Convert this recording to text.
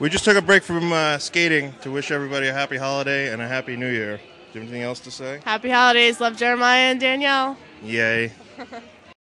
We just took a break from uh, skating to wish everybody a happy holiday and a happy new year. Do you have anything else to say? Happy holidays. Love Jeremiah and Danielle. Yay.